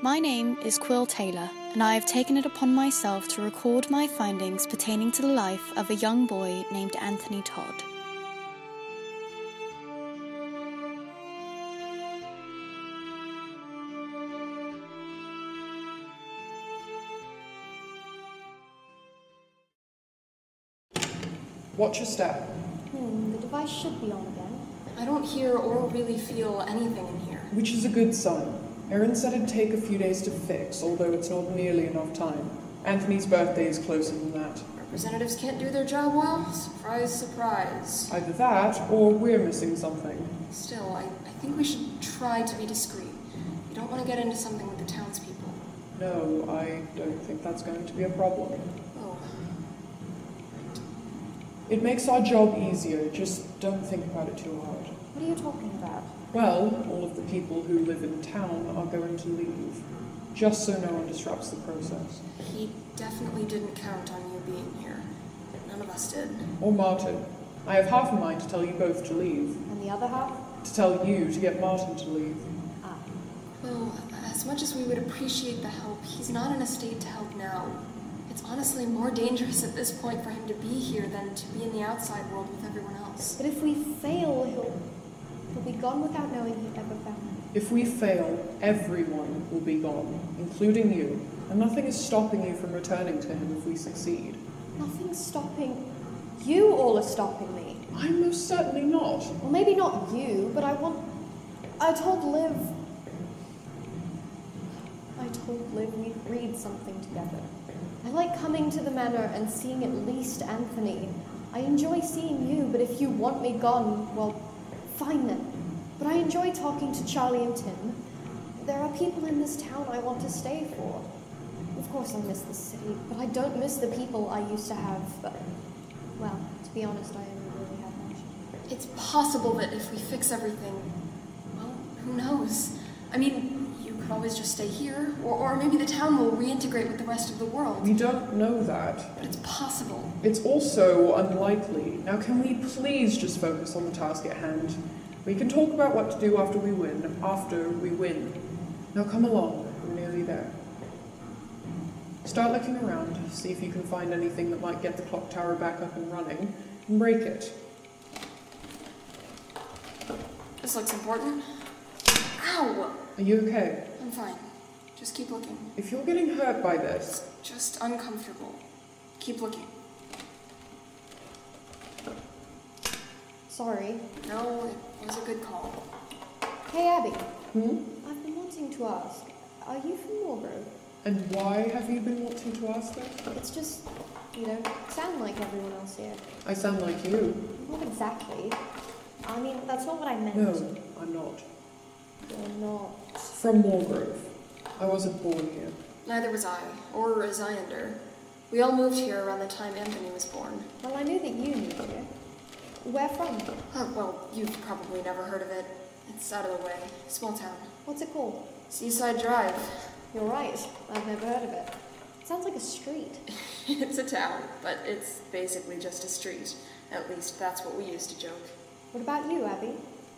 My name is Quill Taylor, and I have taken it upon myself to record my findings pertaining to the life of a young boy named Anthony Todd. Watch your step. Hmm, the device should be on again. I don't hear or really feel anything in here. Which is a good sign. Erin said it'd take a few days to fix, although it's not nearly enough time. Anthony's birthday is closer than that. Representatives can't do their job well? Surprise, surprise. Either that, or we're missing something. Still, I, I think we should try to be discreet. You don't want to get into something with the townspeople. No, I don't think that's going to be a problem. Oh, It makes our job easier, just don't think about it too hard. What are you talking about? Well, all of the people who live in town are going to leave, just so no one disrupts the process. he definitely didn't count on you being here. None of us did. Or Martin. I have half a mind to tell you both to leave, And the other half? to tell you to get Martin to leave. Ah. Well, as much as we would appreciate the help, he's not in a state to help now. It's honestly more dangerous at this point for him to be here than to be in the outside world with everyone else. But if we fail, he'll he'll be gone without knowing he ever found me. If we fail, everyone will be gone, including you, and nothing is stopping you from returning to him if we succeed. Nothing's stopping. You all are stopping me. I'm most certainly not. Well, maybe not you, but I want. I told Liv. I told Liv we'd read something together. I like coming to the manor and seeing at least Anthony. I enjoy seeing you, but if you want me gone, well, fine then. But I enjoy talking to Charlie and Tim. There are people in this town I want to stay for. Of course, I miss the city, but I don't miss the people I used to have. But, well, to be honest, I only really have much. It's possible that if we fix everything, well, who knows? I mean, could always just stay here, or, or maybe the town will reintegrate with the rest of the world. We don't know that. But it's possible. It's also unlikely. Now, can we please just focus on the task at hand? We can talk about what to do after we win, after we win. Now, come along. We're nearly there. Start looking around, see if you can find anything that might get the clock tower back up and running, and break it. This looks important. Ow! Are you okay? I'm fine. Just keep looking. If you're getting hurt by this, It's just uncomfortable. Keep looking. Sorry. No, it was a good call. Hey, Abby. hmm? I've been wanting to ask. Are you from Wargrove? And why have you been wanting to ask that? It's just, you know, sound like everyone else here. I sound like you. Not exactly. I mean, that's not what I meant. No, I'm not. You're not. From Wargrove. I wasn't born here. Neither was I, or Eziander. We all moved here around the time Anthony was born. Well, I knew that you knew here. Where from? Huh, well, you've probably never heard of it. It's out of the way. Small town. What's it called? Seaside Drive. You're right. I've never heard of it. Sounds like a street. it's a town, but it's basically just a street. At least that's what we used to joke. What about you, Abby?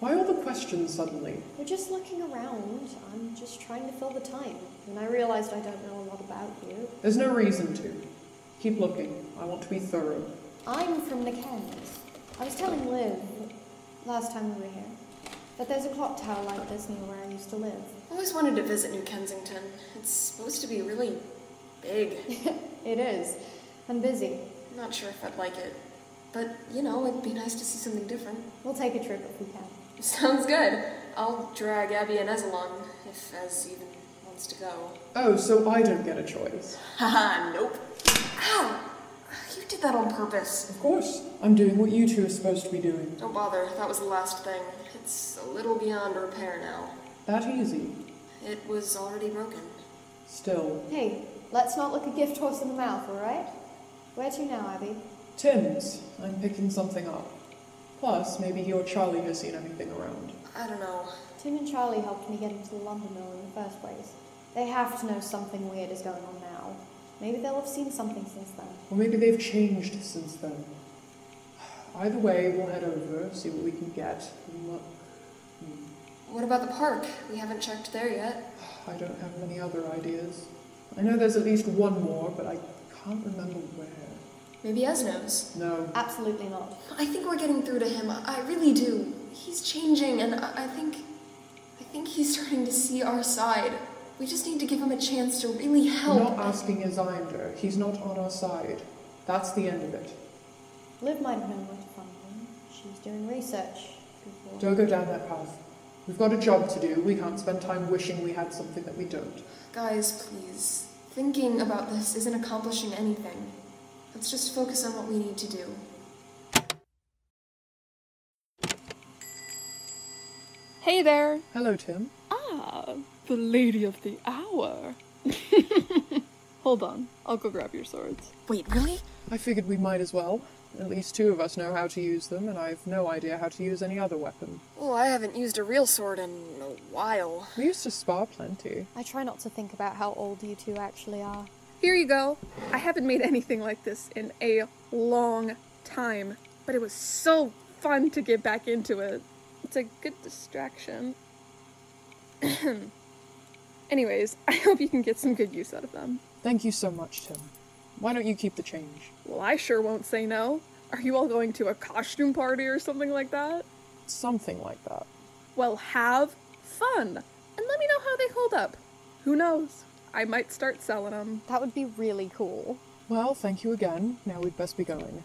Why all the questions suddenly? We're just looking around. I'm just trying to fill the time. And I realized I don't know a lot about you. There's no reason to. Keep looking. I want to be thorough. I'm from McKen's. I was telling Liv last time we were here that there's a clock tower like this near where I used to live. I always wanted to visit New Kensington. It's supposed to be really big. It is. I'm busy. Not sure if I'd like it. But, you know, it'd be nice to see something different. We'll take a trip if we can. Sounds good. I'll drag Abby and Ez along, if Ez even wants to go. Oh, so I don't get a choice. Haha, nope. Ow! You did that on purpose. Of course. I'm doing what you two are supposed to be doing. Don't bother, that was the last thing. It's a little beyond repair now. That easy. It was already broken. Still. Hey, let's not look a gift horse in the mouth, alright? Where to now, Abby? Tim's. I'm picking something up. Plus, maybe he or Charlie has seen anything around. I don't know. Tim and Charlie helped me get into the lumber mill in the first place. They have to know something weird is going on now. Maybe they'll have seen something since then. Or maybe they've changed since then. Either way, we'll head over, see what we can get, look. Hmm. what about the park? We haven't checked there yet. I don't have many other ideas. I know there's at least one more, but I can't remember where. Maybe Esno's. No. Absolutely not. I think we're getting through to him. I I really do. He's changing, and I, I think. I think he's starting to see our side. We just need to give him a chance to really help. not asking Eziander. He's not on our side. That's the end of it. Liv might have known where to find him. She's doing research. Before. Don't go down that path. We've got a job to do. We can't spend time wishing we had something that we don't. Guys, please. Thinking about this isn't accomplishing anything. Let's just focus on what we need to do. Hey there! Hello, Tim. Ah, the lady of the hour. Hold on, I'll go grab your swords. Wait, really? I figured we might as well. At least two of us know how to use them, and I've no idea how to use any other weapon. Well, I haven't used a real sword in a while. We used to spar plenty. I try not to think about how old you two actually are. Here you go. I haven't made anything like this in a long time, but it was so fun to get back into it. It's a good distraction. Anyways, I hope you can get some good use out of them. Thank you so much, Tim. Why don't you keep the change? Well, I sure won't say no. Are you all going to a costume party or something like that? Something like that. Well, have fun and let me know how they hold up. Who knows? I might start selling them. That would be really cool. Well, thank you again. Now we'd best be going.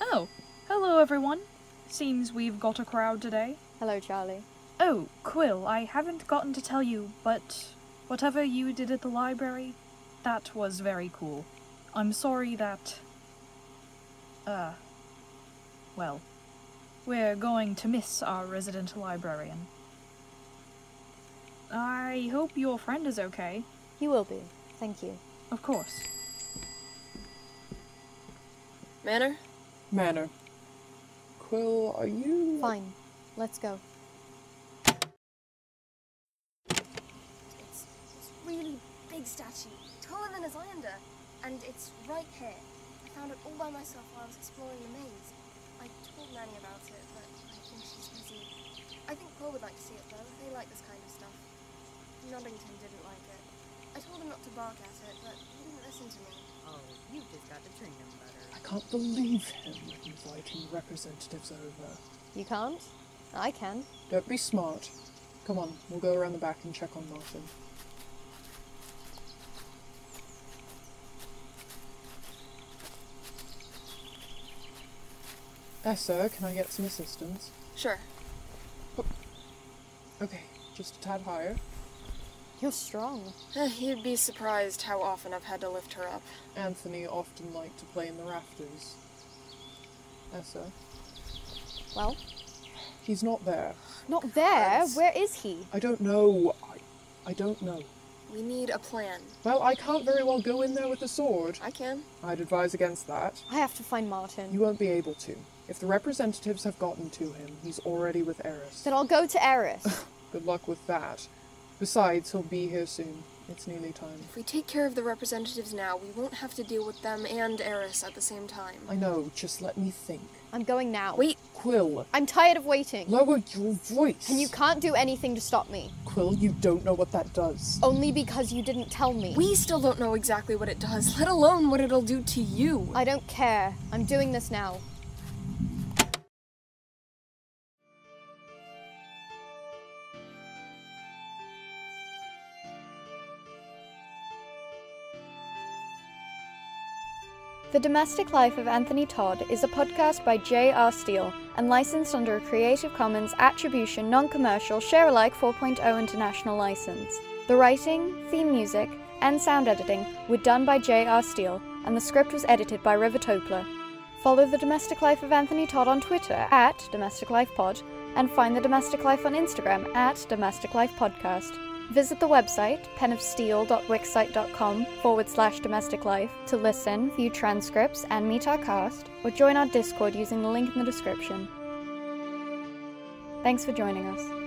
Oh, hello everyone. Seems we've got a crowd today. Hello, Charlie. Oh, Quill, I haven't gotten to tell you, but whatever you did at the library, that was very cool. I'm sorry that. Uh. Well, we're going to miss our resident librarian. I hope your friend is okay. He will be. Thank you. Of course. Manor? Manor. Quill, are you. Fine. Let's go. It's this really big statue, taller than Eziander, and it's right here. I found it all by myself while I was exploring the maze. I told Nanny about it, but I think she's busy. I think Paul would like to see it though. They like this kind of stuff. Noddington didn't like it. I told him not to bark at it, but he didn't listen to me. Oh, you've just got to train him better. I can't believe him inviting representatives over. You can't? I can. Don't be smart. Come on, we'll go around the back and check on Martin. Essa, can I get some assistance? Sure. Oh. Okay, just a tad higher. You're strong. Eh, You'd be surprised how often I've had to lift her up. Anthony often liked to play in the rafters. Essa, Well, he's not there. not there. Cards. Where is he? I don't know. I, I don't know. We need a plan. Well, I can't very well go in there with a sword. I can. I'd advise against that. I have to find Martin. You won't be able to. If the representatives have gotten to him, he's already with Eris. Then I'll go to Eris. Good luck with that. Besides, he'll be here soon. It's nearly time. If we take care of the representatives now, we won't have to deal with them and Eris at the same time. I know, just let me think. I'm going now. Wait, Quill, I'm tired of waiting. lower your voice. And you can't do anything to stop me. Quill, you don't know what that does. Only because you didn't tell me. we still don't know exactly what it does, let alone what it'll do to you. I don't care. I'm doing this now. The Domestic Life of Anthony Todd is a podcast by J.R. Steele and licensed under a Creative Commons Attribution Non Commercial Share Alike 4.0 International License. The writing, theme music, and sound editing were done by J.R. Steele, and the script was edited by River Toepler. Follow The Domestic Life of Anthony Todd on Twitter at Domestic Life Pod, and find The Domestic Life on Instagram at Domestic Life Podcast. Visit the website, penofsteele.wixsite.com forward slash domestic life to listen, view transcripts, and meet our cast, or join our Discord using the link in the description. Thanks for joining us.